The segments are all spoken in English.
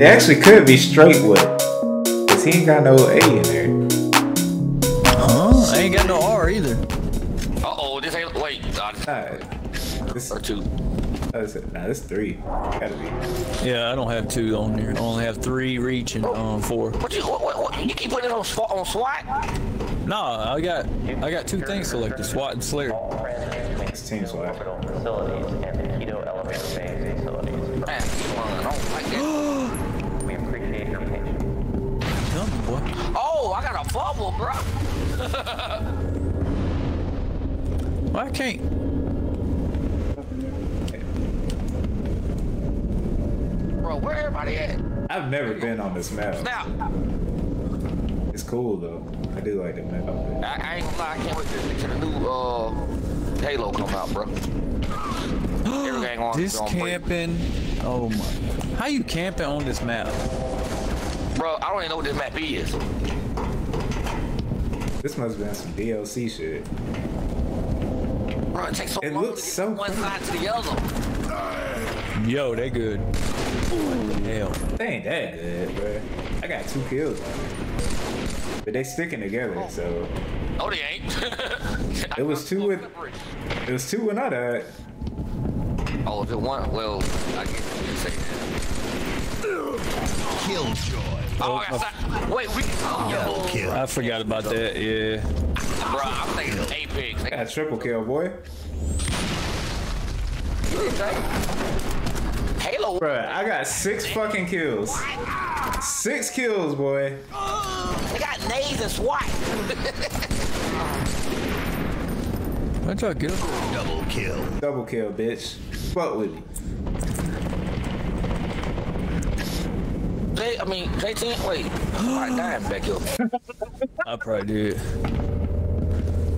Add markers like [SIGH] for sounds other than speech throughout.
It actually could be straight with. Cause he ain't got no A in there. Huh? I ain't got no R either. Uh oh, this ain't. Wait, uh, Nah, this, or two. this, nah, this three. Gotta be. Yeah, I don't have two on there. I only have three reach and um four. What you? What, what, what, you keep putting it on SWAT? On SWAT? Nah, I got I got two things selected: SWAT and Slayer. It's team swap. facilities and the Keto elevator facilities. Man, come on, I don't like that. [GASPS] I fumble, bro. [LAUGHS] Why I can't? Bro, where everybody at? I've never been on this map. Now, It's cool though. I do like the map. I, I ain't gonna lie, I can't wait to, to the new uh Halo come out, bro. Everything [GASPS] on This on break. camping. Oh my. How you camping on this map? Bro, I don't even know what this map is. This must have been some DLC shit. Bro, it takes so It long looks to get so from one cool. side to the other. Yo, they good. What hell? They ain't that good, bro. I got two kills. But they sticking together, oh. so No, they ain't. [LAUGHS] It was two with- it was two when I died. Oh, if it one, well, I guess you say that. Killjoy. Oh, I got oh, si- Wait, we. Oh, yo, Kill. I forgot about that. Yeah. bro, I'm thinking Apex. I got triple kill, boy. Halo. Bro, I got six fucking kills. Six kills, boy. They got nades and SWAT. Why'd y'all get up? Double kill. Double kill, bitch. Fuck with me. J, I mean, J10, wait. I dying back up. [LAUGHS] I probably did.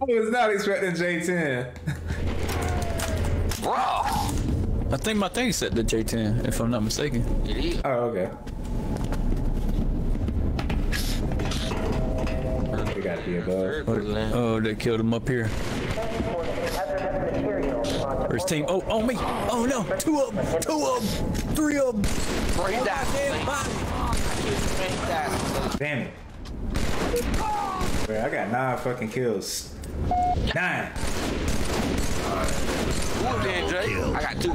I was not expecting J10. Bro. I think my thing set the J10, if I'm not mistaken. It is. Oh, okay. It gotta be above. Oh, they killed him up here. Where's team? Oh, on me! Oh no! Two of them! Two of them! Three of them! Bro, he died. He died. Damn it. Bro, I got nine fucking kills. Nine. Who did, Jay? I got two.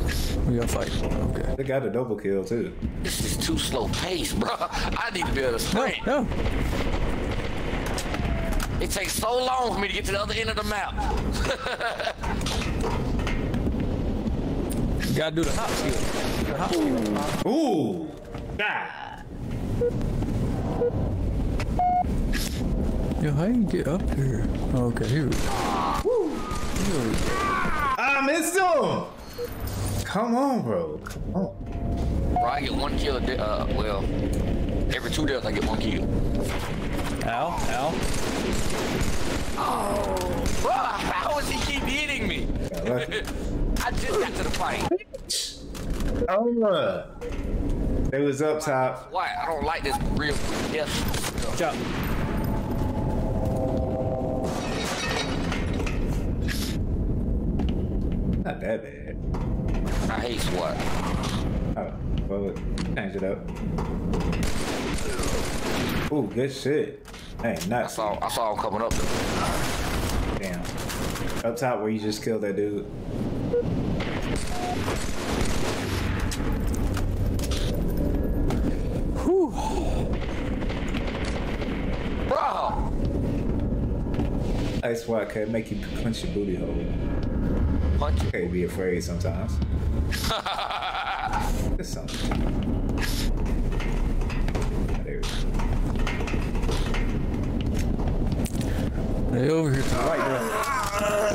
We gotta fight. Okay. They got a double kill too. This is too slow pace, bro. [LAUGHS] I need to be able to sprint. no. It takes so long for me to get to the other end of the map. You [LAUGHS] gotta do the hop skill. The hop skill. Ooh. Ah. Yo, how you get up here? Okay, here we go. Here we go. I missed him. Come on, bro. Come on. Bro, I get one kill a day. Uh, well, every two days I get one kill. Ow, ow. Bro, how does he keep hitting me? Got. [LAUGHS] I just got to the fight. Oh, they was up top. Why? I don't like this real. Yes. Chop. Not that bad. I hate SWAT. Oh, well, change it up. Ooh, good shit. Hey, I saw. I saw him coming up. damn. Up top where you just killed that dude. Bro. Ice SWAT can make you clench your booty hole. Punch it. Okay, be afraid sometimes. [LAUGHS] It's something. There. They over here to the right, ah!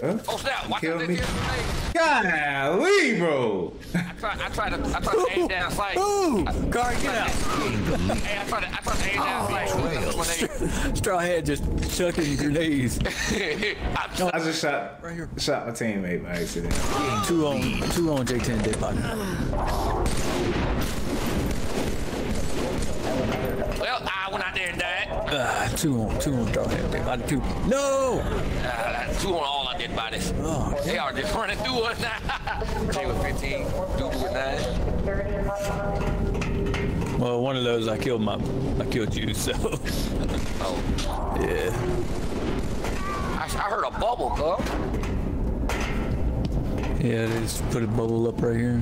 Huh? Oh snap! Watch Killed out me. this here. Golly, bro. [LAUGHS] I tried. I tried to. I tried to aim down sight. Ooh! Car, get out! Hey, I tried to. I tried to aim down oh, sight. When [LAUGHS] Straw hat just chucking grenades. they- [LAUGHS] I- I just shot Right here. shot my teammate by accident. Two on, two on J10 dead body. Well, I went out there and died. Ah, two on, two on hat dead. Two. No! Uh, two on all our dead bodies. Oh, They are just running through us now. [LAUGHS] Jay with 15, Dude with 9. Well, one of those I killed my, I killed you. So [LAUGHS] Oh, yeah. I, I heard a bubble, cuz. Yeah, they just put a bubble up right here.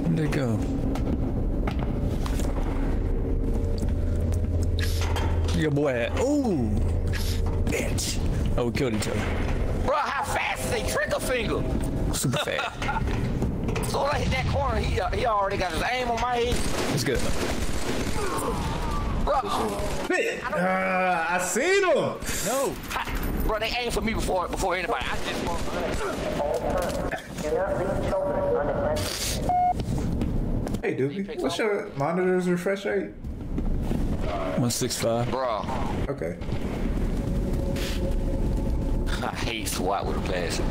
Where'd they go? Your boy at? Ooh! Bitch! Oh, we killed each other. Bro, how fast is they trigger finger? Super [LAUGHS] fast. So when I hit that corner, he, uh, he already got his aim on my head. It's good. go. Bro, Uh, I seen him. No! ha- bro, they aimed for me before before anybody. I just Do not leave children unattended. Hey, Doobie, what's your monitor's refresh rate? 165. Bro, Okay. I hate SWAT with a passion.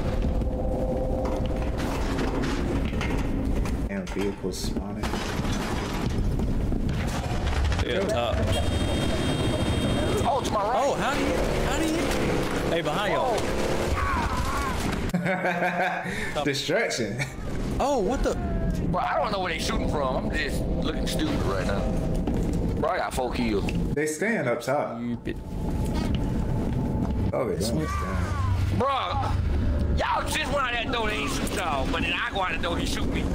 And vehicles spawning. They up top. Oh, to my right. Oh, how do you? How do you? Hey, behind y'all. [LAUGHS] Distraction. Oh, what the? Bro, I don't know where they shooting from. I'm just looking stupid right now. Bro, I got four kills. They stand up top. Stupid. Oh, it's don't. Bro, y'all just went out that door, they ain't shoot y'all. But then I go out the door, he shoot me. [LAUGHS]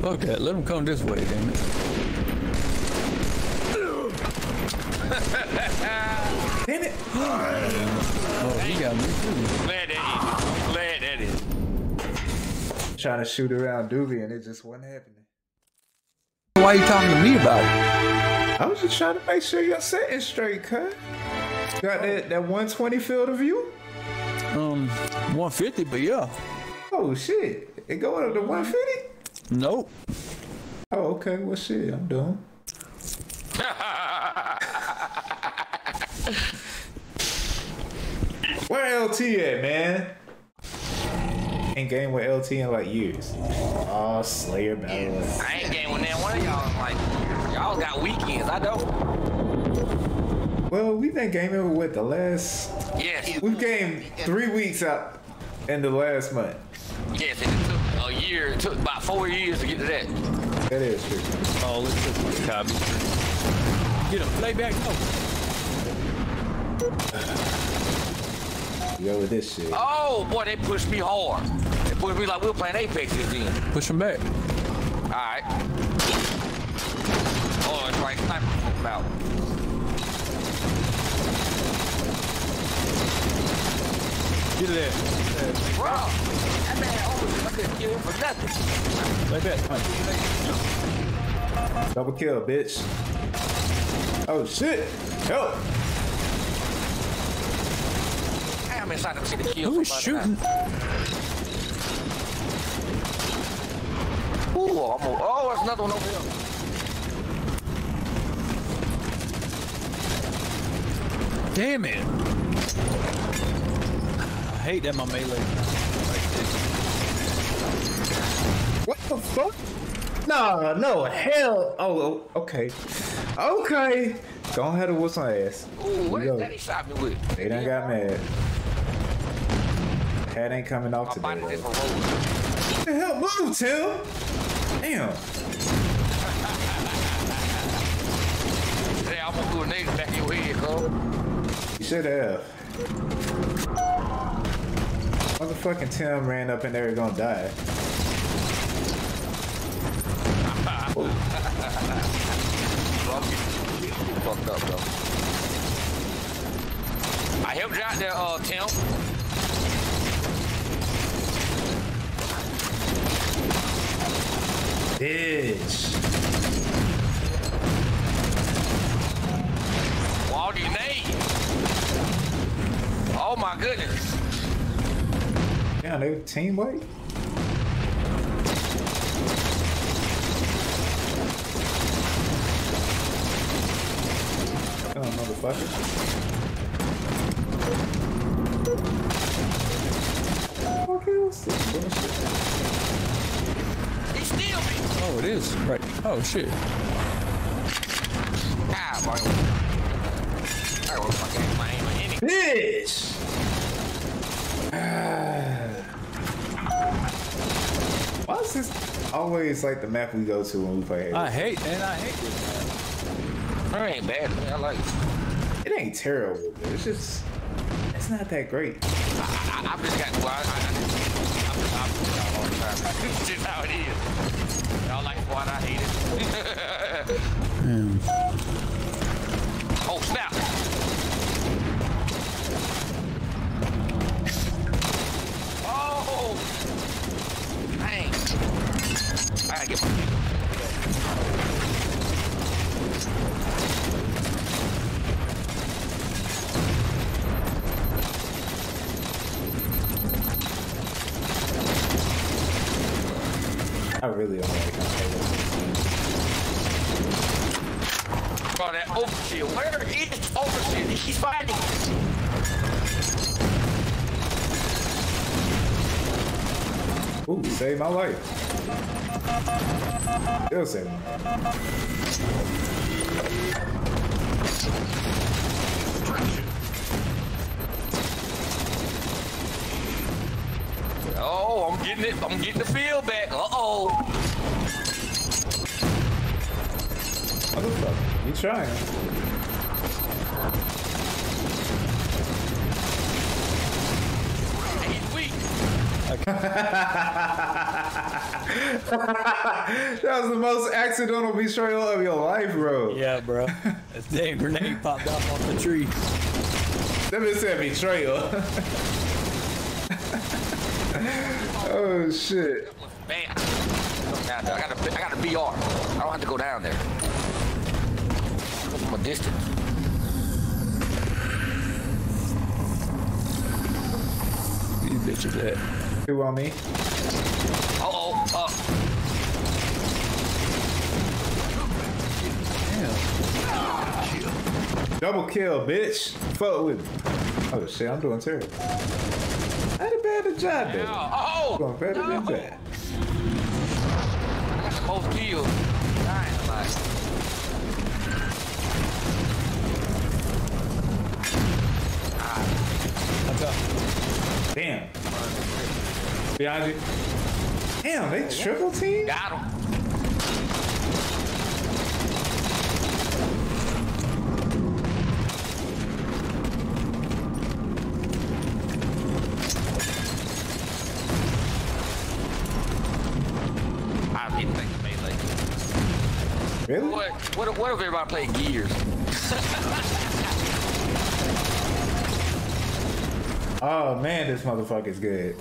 Fuck that. Let him come this way, damn it. Damn it. [GASPS] Oh, he got me too. Glad Trying to shoot around Doobie and it just wasn't happening. Why are you talking to me about it? I was just trying to make sure your settings straight, cut. Got that, that 120 field of view? Um, 150, but yeah. Oh shit. It going up to 150? Nope. Oh, okay. Well shit, I'm done. [LAUGHS] Where LT at, man? Ain't game with LT in like years. Oh, Slayer Battle. I ain't game with that one of y'all. Like, y'all got weekends. I don't. Well, we've been gaming with the last. Yes. We've gamed three weeks out in the last month. Yes, and it took a year. It took about four years to get to that. That is true. Oh, let's just my copy. Get him. Play back. No. Yo, with this shit. Oh, boy, they pushed me hard. They pushed me like we were playing Apex this game. Push him back. All right. Oh, it's right. Sniper smoke out. Get it there. Bro, that man almost, I couldn't kill him for nothing. Play back. Come on. Double kill, bitch. Oh shit. Help. Damn, I'm excited see the kill. Who is somebody shooting? Ooh, almost. Oh, there's another one over here. Damn it. I hate that my melee. What the fuck? No, no, hell. Oh, oh, okay. Okay. Go ahead and what's on ass. Ooh, what is that he shot me with? They done got mad. Head ain't coming off today. though. What the hell? Move, Tim. Damn. Hey, I'm gonna do a nade back in your head, bro. You should have. Motherfucking Tim ran up in there gonna die. I'm getting, getting fucked up, bro. I helped you out there, uh, Tim. They team weight? Come on, motherfucker. Okay, what's this bullshit? He steal me. Oh, it is. Right. Oh, shit. Ah, boy. I don't fucking my aim. Bitch! Is this always like the map we go to when we play Halo? I hate, man. I hate this. map. It ain't bad. Man. I like it. It ain't terrible, but it's just it's not that great. I, I, I've just got. Well, I, I, I just, I've just, I've just got a time. [LAUGHS] It's just how it is. Y'all like what I hate it. oh snap! Oh, dang! I gotta get my. I really don't like how Halo. Oh, that overshield. Where is overshield? He's fighting. Ooh, saved my life. Still saved my life. Oh, I'm getting it. I'm getting the feel back. Uh oh. Motherfucker, you trying. [LAUGHS] That was the most accidental betrayal of your life, bro. Yeah, bro. This damn grenade popped off off the tree. That bitch said betrayal. oh shit. Bam. Down there. I got a, I got a BR. I don't have to go down there. Go from a distance. These bitches at. Who on me? Uh oh. Uh. Double kill, bitch. Fuck with me. Oh shit, I'm doing terrible. I had a bad job though. Oh. Doing better than no. that. I got most kills. Dynamite. Damn. Behind you. Damn, they triple team? Got him. I didn't melee. Really? What, what, what if everybody played Gears? [LAUGHS] Oh man, this motherfucker's good.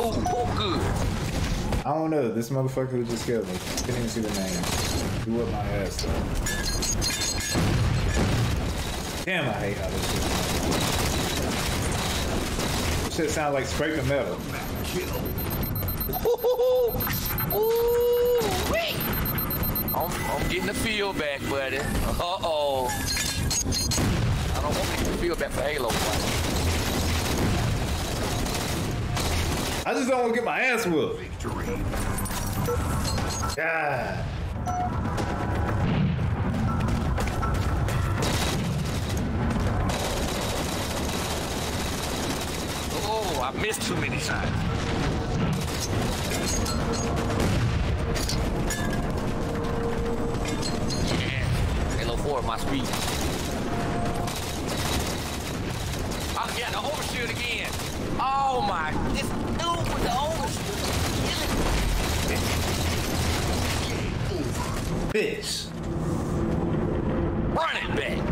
Ooh, good. I don't know. This motherfucker who just killed me. Couldn't even see the name. He whipped my ass though. Damn, I hate how this shit shit sounds like scraping metal. Ooh, ooh, wee. I'm, I'm getting the feel back, buddy. Uh oh. I don't want to get the feel back for Halo. But I just don't want to get my ass whooped. God. oh, I missed too many times. Yeah, Halo 4 my speed. Oh yeah, the overshoot again. Oh my, this Bitch. Run it back.